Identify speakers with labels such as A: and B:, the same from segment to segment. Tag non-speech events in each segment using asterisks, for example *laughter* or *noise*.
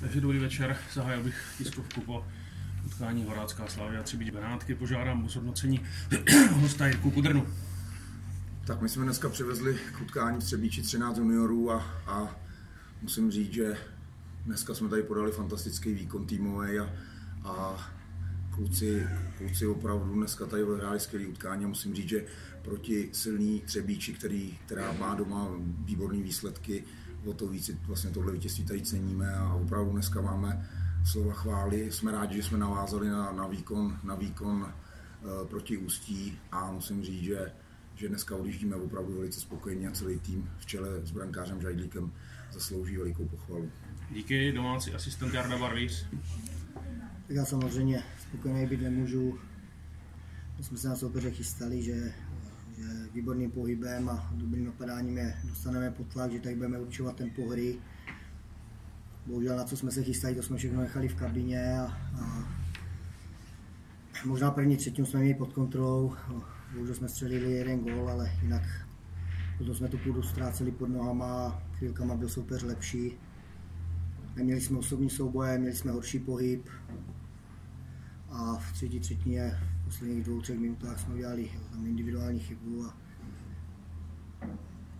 A: Takže dobrý večer, zahájil bych tiskovku po utkání Horácká Slavia Třebíč Benátky. Požádám o zhodnocení *clears throat* hosta Jirku Kudrnu.
B: Tak my jsme dneska přivezli k utkání Třebíči 13 juniorů a, a musím říct, že dneska jsme tady podali fantastický výkon týmový a, a kluci, kluci opravdu dneska tady hráli skvělý utkání a musím říct, že proti silný Třebíči, který, která má doma výborné výsledky, o to víc vlastně tohle vítězství tady ceníme a opravdu dneska máme slova chvály. Jsme rádi, že jsme navázali na, na výkon, na výkon uh, proti Ústí a musím říct, že, že dneska odjíždíme opravdu velice spokojeně a celý tým v čele s brankářem Žajdlíkem zaslouží velikou pochvalu.
A: Díky domácí asistent Jarda Barvíř.
C: Tak já samozřejmě spokojený být nemůžu. My jsme se na soupeře chystali, že, že výborným pohybem a dobrým napadáním je dostaneme pod tlak, že tady budeme určovat tempo hry. Bohužel na co jsme se chystali, to jsme všechno nechali v kabině a, a možná první třetinu jsme měli pod kontrolou. Bohužel jsme střelili jeden gól, ale jinak potom jsme tu půdu ztráceli pod nohama, chvílkama byl soupeř lepší. Neměli jsme osobní souboje, měli jsme horší pohyb a v třetí třetině v posledních dvou, třech minutách jsme udělali tam individuální chybu a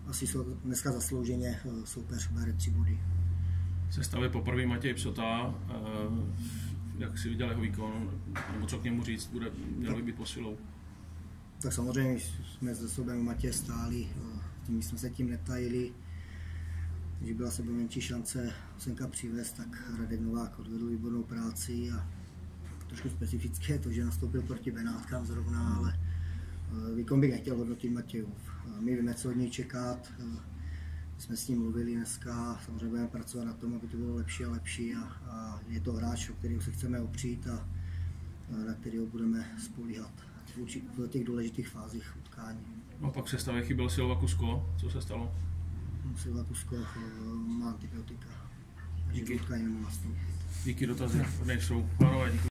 C: asi jsou dneska zaslouženě eh, soupeř bere tři body.
A: Sestavě poprvé Matěj Psota, eh, jak si viděl jeho výkon, nebo co k němu říct, bude, mělo by být posilou.
C: Tak samozřejmě jsme se sobem Matěje stáli, eh, tím jsme se tím netajili. Když byla sebe menší šance Senka přivést, tak Radek Novák odvedl výbornou práci a trošku specifické to, že nastoupil proti Benátkám zrovna, ale eh, výkon bych nechtěl hodnotit Matějův. My víme, co od něj čekat, my jsme s ním mluvili dneska, samozřejmě budeme pracovat na tom, aby to bylo lepší a lepší a, a je to hráč, o kterého se chceme opřít a, a na kterého budeme spolíhat v těch důležitých fázích utkání.
A: No pak v sestavě chyběl Silva Kusko, co se stalo?
C: Silva Kusko má antibiotika.
A: Díky.
C: Nastoupit.
A: Díky dotazy nejsou. Pánové, díky.